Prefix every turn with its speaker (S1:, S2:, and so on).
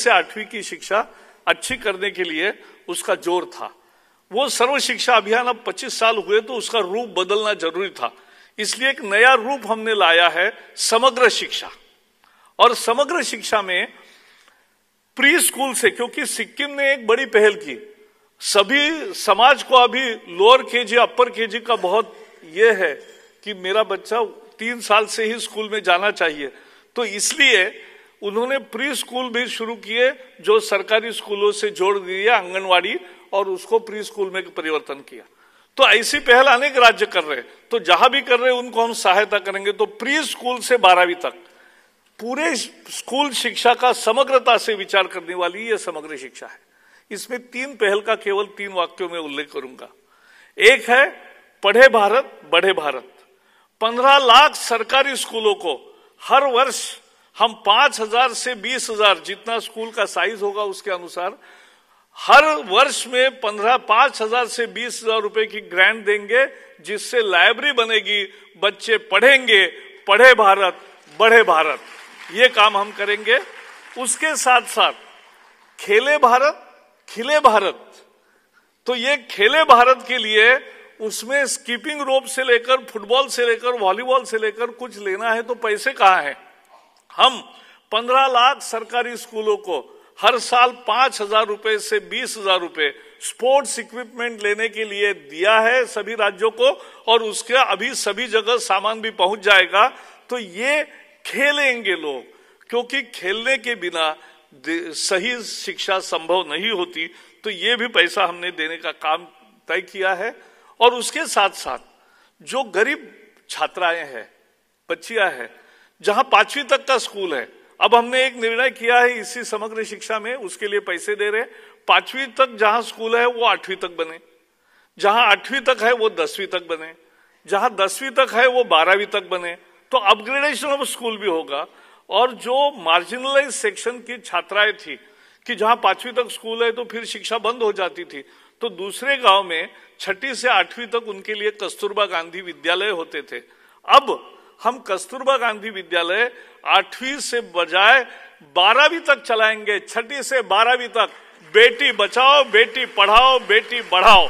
S1: से आठवीं की शिक्षा अच्छी करने के लिए उसका ज़ोर था। वो सर्व शिक्षा अभियान अब 25 साल हुए तो उसका रूप बदलना ज़रूरी था। इसलिए एक नया रूप हमने लाया है, समग्र शिक्षा। और समग्र शिक्षा में प्री स्कूल से, क्योंकि सिक्किम ने एक बड़ी पहल की। सभी समाज को अभी लोअर केजी अपर केजी का बहुत ये है कि मेरा बच्चा तीन साल से ही स्कूल में जाना चाहिए। तो इसलिए उन्होंने प्री स्कूल भी शुरू किए, जो सरकारी स्कूलों से जोड़ दिया, आंगनवाड़ी, और उसको प्री स्कूल में परिवर्तन किया। तो ऐसी पहल अनेक राज्य कर रहे तो जहाँ भी कर रहे उनको हम सहायता करेंगे। तो प्री स्कूल से बारहवीं तक, पूरे स्कूल शिक्षा का समग्रता से विचार करने वाली यह समग्र शिक्षा है। इसमें तीन पहल का केवल तीन वाक्यों में उल्लेख करूँगा। एक है, पढ़े भारत, बढ़े भारत। पंद्रह लाख सरकारी स्कूलों को हर वर्ष हम पाँच हज़ार से बीस हज़ार, जितना स्कूल का साइज़ होगा उसके अनुसार, हर वर्ष में पंद्रह, पाँच हज़ार से बीस हज़ार रुपए की ग्रांट देंगे, जिससे लाइब्रेरी बनेगी, बच्चे पढ़ेंगे, पढ़े भारत, बढ़े भारत। ये काम हम करेंगे। उसके साथ साथ, खेले भारत, खिले भारत। तो ये खेले भारत के लिए उसमें स्कीपिंग रोप से लेकर फुटबॉल से लेकर वॉलीबॉल से लेकर कुछ लेना है तो पैसे कहाँ हैं? हम पंद्रह लाख सरकारी स्कूलों को हर साल पाँच हज़ार रुपए से बीस हज़ार रुपए स्पोर्ट्स इक्विपमेंट लेने के लिए दिया है सभी राज्यों को, और उसके अभी सभी जगह सामान भी पहुँच जाएगा। तो ये खेलेंगे लोग, क्योंकि खेलने के बिना सही शिक्षा संभव नहीं होती। तो ये भी पैसा हमने देने का काम तय किया है। और उसके साथ साथ जो गरीब छात्राएँ हैं, बच्चियाँ हैं जहाँ पांचवी तक का स्कूल है। अब हमने एक निर्णय किया है, इसी समग्र शिक्षा में उसके लिए पैसे दे रहे पांचवी तक जहाँ स्कूल है, वो आठवीं तक बने। जहाँ आठवीं तक है, वो दसवीं तक बने। जहाँ दसवीं तक है, वो बारहवीं तक बने। तो अपग्रेडेशन ऑफ़ स्कूल भी होगा। और जो मार्जिनलाइज सेक्शन की छात्राएँ थी, कि जहाँ पांचवी तक स्कूल है तो फिर शिक्षा बंद हो जाती थी। तो दूसरे गाँव में छठी से आठवीं तक उनके लिए कस्तूरबा गांधी विद्यालय होते थे। अब हम कस्तूरबा गांधी विद्यालय आठवीं से बजाय बारहवीं तक चलाएँगे, छठी से बारहवीं तक। बेटी बचाओ, बेटी पढ़ाओ, बेटी बढ़ाओ।